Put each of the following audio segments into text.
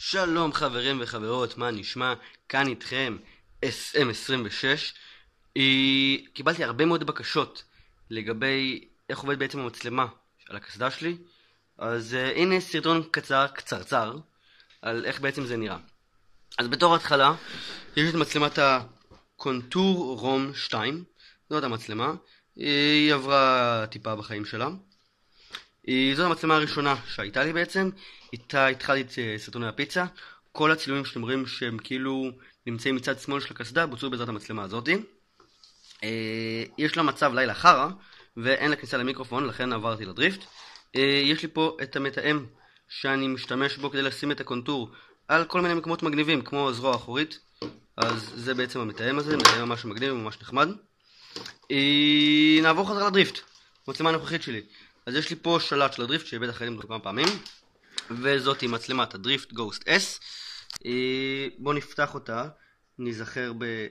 שלום חברים וחברות, מה נשמע? כאן איתכם SM26. קיבלתי הרבה מאוד בקשות לגבי איך עובד בעצם המצלמה על הקסדה שלי, אז uh, הנה סרטון קצר, קצרצר, על איך בעצם זה נראה. אז בתור התחלה, יש את מצלמת הקונטור רום 2, זאת המצלמה, היא עברה טיפה בחיים שלה. זאת המצלמה הראשונה שהייתה לי בעצם, איתה התחלתי את אה, סרטוני הפיצה. כל הצילומים שאתם רואים שהם כאילו נמצאים מצד שמאל של הקסדה בוצעו בעזרת המצלמה הזאתי. אה, יש לה מצב לילה חרא ואין לה כניסה למיקרופון לכן עברתי לדריפט. אה, יש לי פה את המתאם שאני משתמש בו כדי לשים את הקונטור על כל מיני מקומות מגניבים כמו זרוע אחורית אז זה בעצם המתאם הזה, מתאם ממש מגניב וממש נחמד. נעבור חזרה לדריפט, מצלמה הנוכחית שלי. אז יש לי פה שלט של הדריפט שבטח ראיתם אותו כמה פעמים. וזאת היא מצלמת הדריפט גוסט S בואו נפתח אותה, ניזכר ב...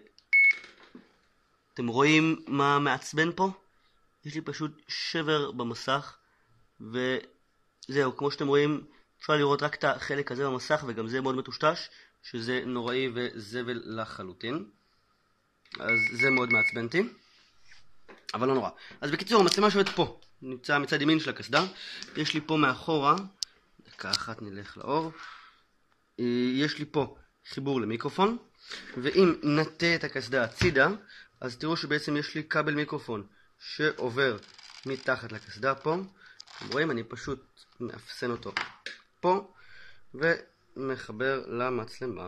אתם רואים מה מעצבן פה? יש לי פשוט שבר במסך וזהו, כמו שאתם רואים אפשר לראות רק את החלק הזה במסך וגם זה מאוד מטושטש שזה נוראי וזבל לחלוטין. אז זה מאוד מעצבן אותי אבל לא נורא. אז בקיצור, המצלמה שווית פה נמצא מצד ימין של הקסדה. יש לי פה מאחורה, דקה אחת נלך לאור, אה, יש לי פה חיבור למיקרופון, ואם נטה את הקסדה הצידה, אז תראו שבעצם יש לי כבל מיקרופון שעובר מתחת לקסדה פה. אתם רואים? אני פשוט מאפסן אותו פה, ומחבר למצלמה.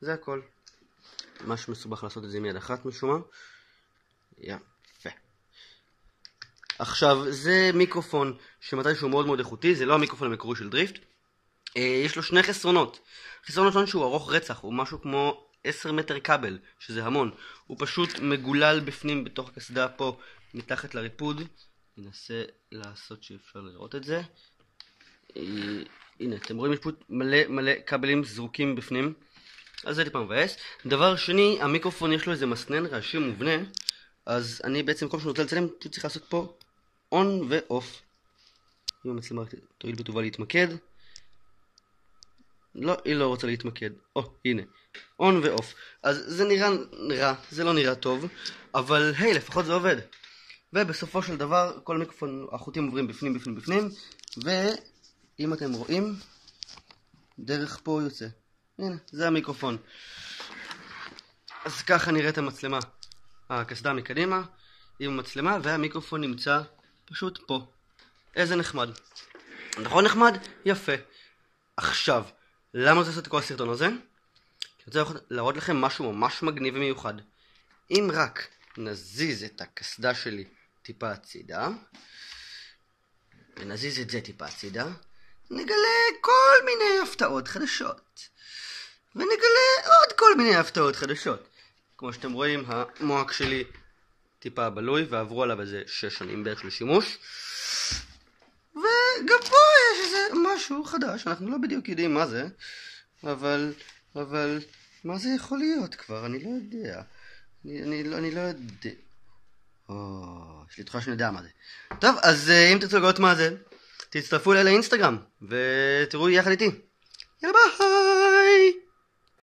זה הכל. ממש מסובך לעשות את זה עם יד אחת משום מה. יאללה. עכשיו, זה מיקרופון שמתי שהוא מאוד מאוד איכותי, זה לא המיקרופון המקורי של דריפט. אה, יש לו שני חסרונות. חסרון ראשון שהוא ארוך רצח, הוא משהו כמו 10 מטר כבל, שזה המון. הוא פשוט מגולל בפנים בתוך הקסדה פה, מתחת לריפוד. ננסה לעשות שאפשר לראות את זה. אה, הנה, אתם רואים יש פה מלא מלא כבלים זרוקים בפנים. אז זה טיפה מבאס. דבר שני, המיקרופון יש לו איזה מסנן רעשי מובנה. אז אני בעצם מה שאני רוצה לצלם, צריך לעשות פה און ואוף. אם המצלמה תואיל בטובה להתמקד. לא, היא לא רוצה להתמקד. או, הנה. און ואוף. אז זה נראה רע, זה לא נראה טוב, אבל היי, לפחות זה עובד. ובסופו של דבר, כל המיקרופון, החוטים עוברים בפנים, בפנים, בפנים, ואם אתם רואים, דרך פה יוצא. הנה, זה המיקרופון. אז ככה נראית המצלמה. הקסדה מקדימה, עם המצלמה, והמיקרופון נמצא פשוט פה. איזה נחמד. נכון נחמד? יפה. עכשיו, למה זה עושה את כל הסרטון הזה? אני רוצה להראות לכם משהו ממש מגניב ומיוחד. אם רק נזיז את הקסדה שלי טיפה הצידה, ונזיז את זה טיפה הצידה, נגלה כל מיני הפתעות חדשות. ונגלה עוד כל מיני הפתעות חדשות. כמו שאתם רואים, המוח שלי טיפה בלוי ועברו עליו איזה שש שנים בערך של שימוש וגם פה יש איזה משהו חדש, אנחנו לא בדיוק יודעים מה זה אבל, אבל, מה זה יכול להיות כבר? אני לא יודע. אני, אני, לא, אני לא יודע. או, יש לי תחושה שאני יודע מה זה. טוב, אז אה, אם תרצו לגלות מה זה תצטרפו אליי לאינסטגרם ותראו יחד איתי. יאללה ביי